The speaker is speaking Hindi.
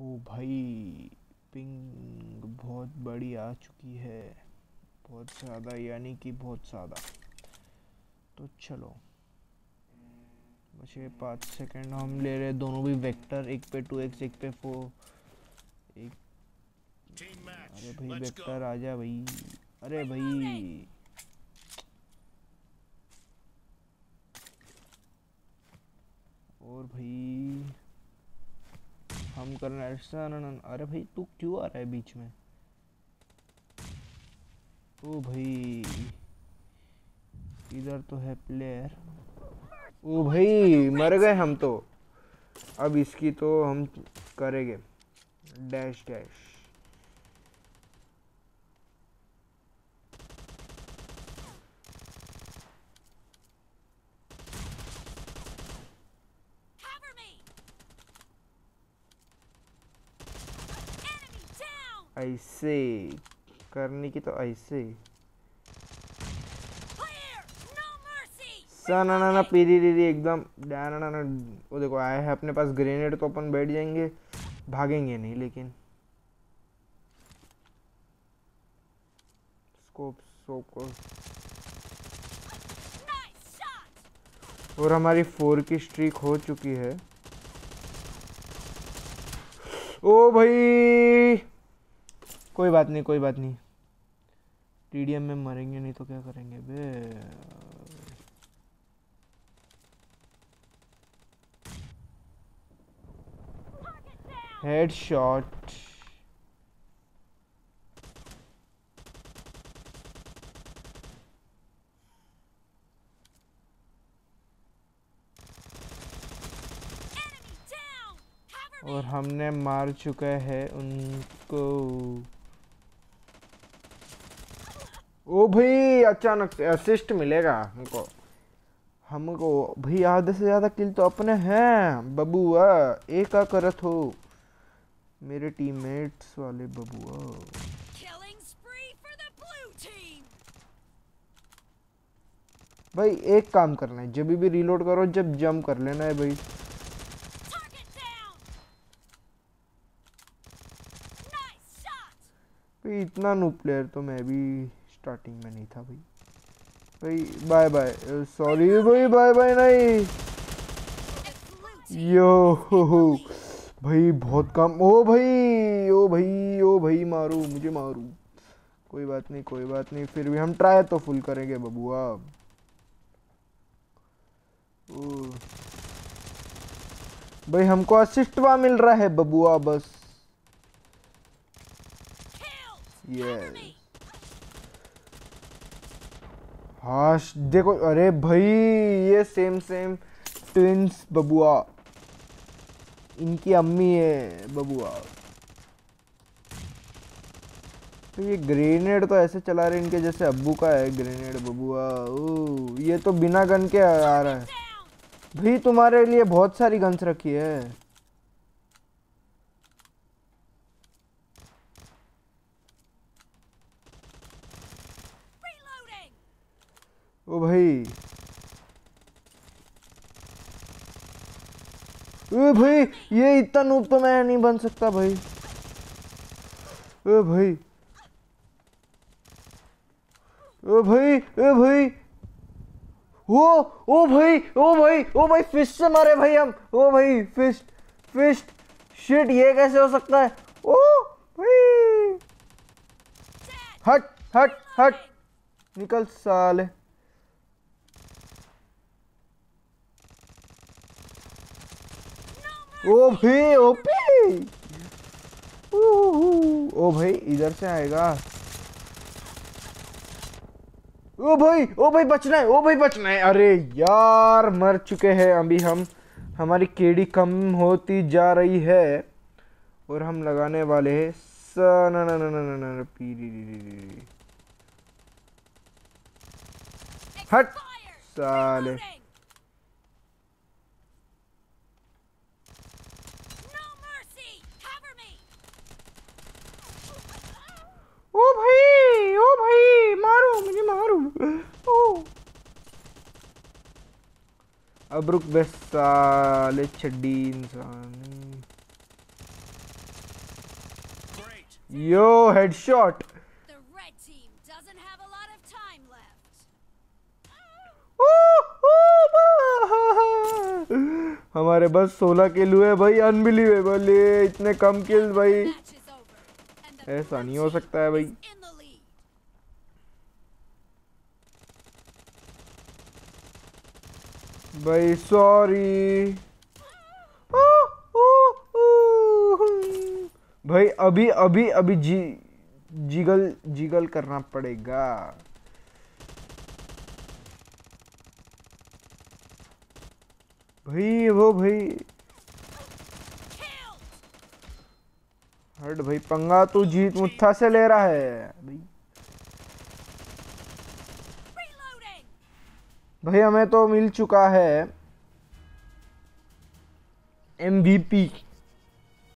ओ भाई पिंग बहुत बड़ी आ चुकी है। बहुत ज़्यादा यानी कि बहुत ज़्यादा। तो चलो। बचे पाँच सेकंड हम ले रहे दोनों भी वेक्टर एक पे टू एक्स एक पे फोर एक अरे भाई वेक्टर आ जा भाई। अरे भाई और भाई हम करना ना अरे भाई, तू क्यों आ रहा है बीच में? ओ भाई, इधर तो है प्लेयर ओ भाई, मर गए हम तो। अब इसकी तो हम करेंगे। डैश डैश ऐसे। करने की तो ऐसे। ना ना ना, पीरी रीरी एकदम। ना ना ना, वो देखो, आए हैं अपने पास ग्रेनेड तो अपन बैठ जाएँगे। भागेंगे नहीं, लेकिन। स्कोप स्कोप और हमारी फोर की स्ट्रीक हो चुकी है। ओ भाई! कोई बात नहीं कोई बात नहीं। टीडीएम में मरेंगे नहीं तो क्या करेंगे? बे। हेडशॉट और हमने मार चुका है उनको। ओ भाई अचानक से असिस्ट मिलेगा हमको। हमको भाई आधे से ज़्यादा किल तो अपने हैं बबुआ एक का करत हो मेरे टीममेट्स वाले बबुआ। भाई एक काम करना है जब भी रीलोड करो जब जंप कर लेना है भाई। भाई इतना नो प्लेयर तो मैं भी स्टार्टिंग में नहीं था भाई। भाई बाय बाय सॉरी भाई बाय बाय नहीं। यो हो हो भाई बहुत कम। ओ भाई ओ भाई ओ भाई मारू मुझे मारू। कोई बात नहीं कोई बात नहीं फिर भी हम ट्राई तो फुल करेंगे बबुआ भाई हमको असिस्टवा मिल रहा है बबुआ बस। यस हाँ देखो, अरे भाई, ये सेम सेम ट्विंस बबुआ। इनकी अम्मी है बबुआ। तो ये ग्रेनेड तो ऐसे चला रहे इनके जैसे अब्बू का है ग्रेनेड बबुआ। ओ ये तो बिना गन के आ रहा है। भाई, तुम्हारे लिए बहुत सारी गन्स रखी है। ओ भाई। ओ भाई, ये इतना नूब तो मैं नहीं बन सकता भाई। ओ भाई। ओ भाई ओ भाई। ओ ओ भाई ओ भाई ओ भाई फ़िश से मारे भाई हम। ओ भाई फ़िश फ़िश शिट ये कैसे हो सकता है? ओ भाई। हट हट हट। निकल साले। ओ भाई ओपी ओ भाई, इधर से आएगा। ओ भाई ओ भाई, बचना है, ओ भाई, बचना है। अरे यार, मर चुके हैं। अभी हम, हमारी केड़ी कम होती जा रही है और हम लगाने वाले हैं। स, न न न न हट। साले ओ भाई ओ भाई मारो मुझे मारो ओ अब्रुक बेसाले छड्डी इंसानी। यो हेडशॉट। हमारे बस 16 किल हुए भाई अनबिलीवेबल ये इतने कम किल भाई। ऐसा नहीं हो सकता है भाई। भाई सॉरी भाई, अभी अभी अभी जी, जिगल जिगल करना पड़ेगा। भाई, वो भाई. हट भाई, पंगा तू जीत मुट्ठा से ले रहा है। भाई भाई हमें तो मिल चुका है MVP